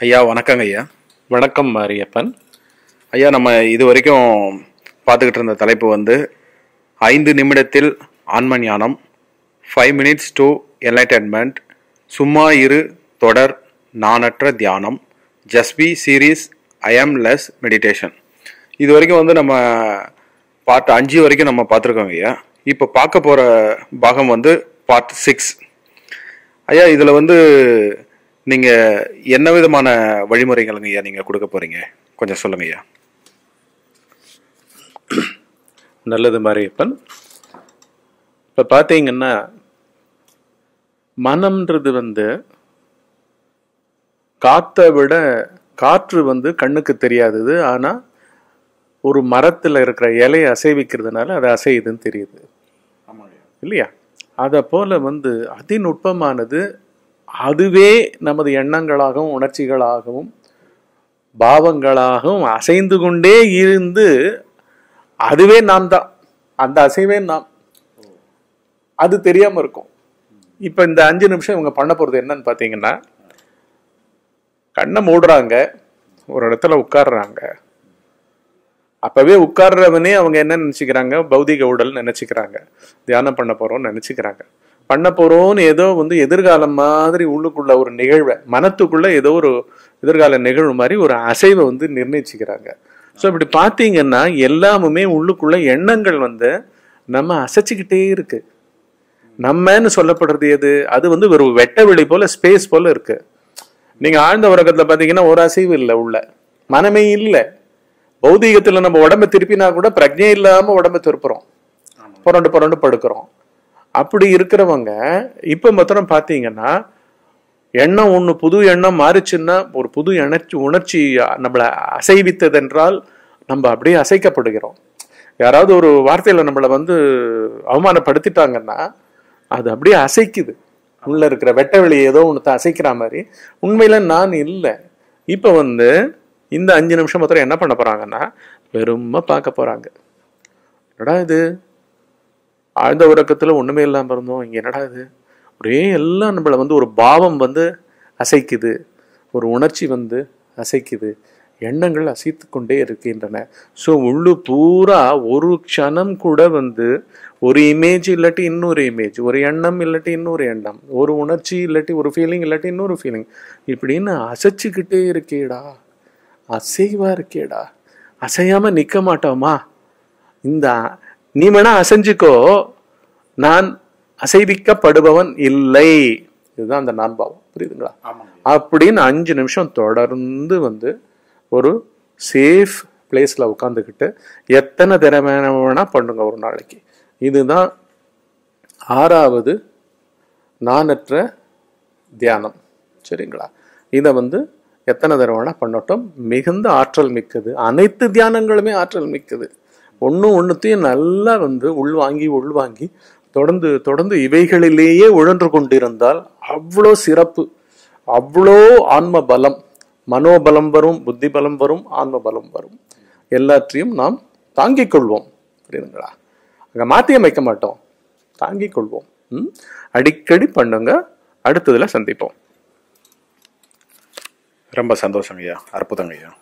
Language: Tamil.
ஐயா வணக்கங்க ஐயா. வணக்கம் மாரியப்பன். ஐயா நம்ம இது வரைக்கும் பார்த்துக்கிட்டு இருந்த தலைப்பு வந்து ஐந்து நிமிடத்தில் ஆன்ம ஞானம் ஃபைவ் மினிட்ஸ் டு என்லைட்டன்மெண்ட் சும்மா இரு தொடர் நானற்ற தியானம் ஜஸ்பி சீரீஸ் ஐ ஆம் லெஸ் மெடிடேஷன் இது வரைக்கும் வந்து நம்ம பார்ட் அஞ்சு வரைக்கும் நம்ம பார்த்துருக்கோங்க ஐயா. இப்போ பார்க்க போகிற பாகம் வந்து பார்ட் சிக்ஸ் ஐயா இதில் வந்து நீங்கள் என்ன விதமான வழிமுறைகளுங்க ஐயா நீங்கள் கொடுக்க போகிறீங்க கொஞ்சம் சொல்லுங்க ஐயா. நல்லது மாரியப்பன். இப்போ பார்த்தீங்கன்னா மனம்ன்றது வந்து காத்தை விட காற்று வந்து கண்ணுக்கு தெரியாதது. ஆனால் ஒரு மரத்தில் இருக்கிற இலையை அசைவிக்கிறதுனால அது அசையுதுன்னு தெரியுது. இல்லையா? அதை போல வந்து அதிநுட்பமானது அதுவே நமது எண்ணங்களாகவும் உணர்ச்சிகளாகவும் பாவங்களாகவும் அசைந்து கொண்டே இருந்து அதுவே நாம் தான். அந்த அசைவே நாம். அது தெரியாம இருக்கும். இப்ப இந்த அஞ்சு நிமிஷம் இவங்க பண்ண போறது என்னன்னு பாத்தீங்கன்னா கண்ணை மூடுறாங்க ஒரு இடத்துல உட்கார்றாங்க. அப்பவே உட்கார்றவனே அவங்க என்ன நினைச்சுக்கிறாங்க? பௌதிக உடல் நினைச்சுக்கிறாங்க. தியானம் பண்ண போறோம்னு நினைச்சுக்கிறாங்க. பண்ண போறோம்னு ஏதோ வந்து எதிர்காலம் மாதிரி உள்ளுக்குள்ள ஒரு நிகழ்வை மனத்துக்குள்ள ஏதோ ஒரு எதிர்கால நிகழ்வு மாதிரி ஒரு அசைவை வந்து நிர்ணயிச்சுக்கிறாங்க. ஸோ இப்படி பார்த்தீங்கன்னா எல்லாமுமே உள்ளுக்குள்ள எண்ணங்கள் வந்து நம்ம அசைச்சுக்கிட்டே இருக்கு. நம்மன்னு சொல்லப்படுறது எது? அது வந்து ஒரு வெட்ட வெளி போல ஸ்பேஸ் போல இருக்கு. நீங்க ஆழ்ந்த உறக்கத்துல பாத்தீங்கன்னா ஒரு அசைவு இல்லை உள்ள. மனமே இல்லை. பௌதீகத்துல நம்ம உடம்ப திருப்பினா கூட பிரஜை இல்லாம உடம்ப திருப்புறோம். புரண்டு புரண்டு படுக்கிறோம். அப்படி இருக்கிறவங்க இப்ப மாத்திரம் பாத்தீங்கன்னா எண்ணம் ஒண்ணு புது எண்ணம் மாறுச்சுன்னா ஒரு புது உணர்ச்சி உணர்ச்சி நம்மளை அசைவித்ததென்றால் நம்ம அப்படியே அசைக்கப்படுகிறோம். யாராவது ஒரு வார்த்தையில நம்மளை வந்து அவமானப்படுத்திட்டாங்கன்னா அது அப்படியே அசைக்குது. உள்ள இருக்கிற வெட்ட வெளி ஏதோ ஒன்று அசைக்கிற மாதிரி. உண்மையில நான் இல்லை. இப்போ வந்து இந்த அஞ்சு நிமிஷம் மாத்திரம் என்ன பண்ண போறாங்கன்னா வெறும பார்க்க போறாங்க. என்னடா இது? ஆழ்ந்த உறக்கத்தில் ஒன்றுமே இல்லாமல் இருந்தோம். இங்கே என்னடா இது? ஒரே எல்லாம் நம்மளை வந்து ஒரு பாவம் வந்து அசைக்குது. ஒரு உணர்ச்சி வந்து அசைக்குது. எண்ணங்கள் அசைத்து கொண்டே இருக்கின்றன. ஸோ உள்ளு பூரா ஒரு க்ஷணம் கூட வந்து ஒரு இமேஜ் இல்லாட்டி இன்னொரு இமேஜ் ஒரு எண்ணம் இல்லாட்டி இன்னொரு எண்ணம் ஒரு உணர்ச்சி இல்லாட்டி ஒரு ஃபீலிங் இல்லாட்டி இன்னொரு ஃபீலிங் இப்படின்னு அசைச்சிக்கிட்டே இருக்கேடா. அசைவா இருக்கேடா. அசையாமல் நிற்க மாட்டோமா? இந்த நீ வேணா அசைஞ்சுக்கோ. நான் அசைவிக்கப்படுபவன் இல்லை. இதுதான் அந்த நான் பாவம். புரியுதுங்களா? அப்படின்னு அஞ்சு நிமிஷம் தொடர்ந்து வந்து ஒரு சேஃப் பிளேஸ்ல உட்காந்துக்கிட்டு எத்தனை திறமை வேணா பண்ணுங்க ஒரு நாளைக்கு. இதுதான் ஆறாவது நானற்ற தியானம். சரிங்களா? இதை வந்து எத்தனை தடவை வேணா பண்ணட்டும். மிகுந்த ஆற்றல் மிக்கது. அனைத்து தியானங்களுமே ஆற்றல் மிக்கது. ஒன்றும் ஒன்றுத்தையும் நல்லா வந்து உள்வாங்கி உள்வாங்கி தொடர்ந்து தொடர்ந்து இவைகளிலேயே உழன்று கொண்டிருந்தால் அவ்வளோ சிறப்பு அவ்வளோ ஆன்ம பலம் மனோபலம் வரும் புத்தி பலம் வரும் ஆன்ம பலம் வரும். எல்லாற்றையும் நாம் தாங்கிக் கொள்வோம். புரியுதுங்களா? அங்கே மாற்றி அமைக்க மாட்டோம். தாங்கிக் கொள்வோம். ம்? அடிக்கடி பண்ணுங்க. அடுத்ததில் சந்திப்போம். ரொம்ப சந்தோஷம் ஐயா. அற்புதங்க ஐயா.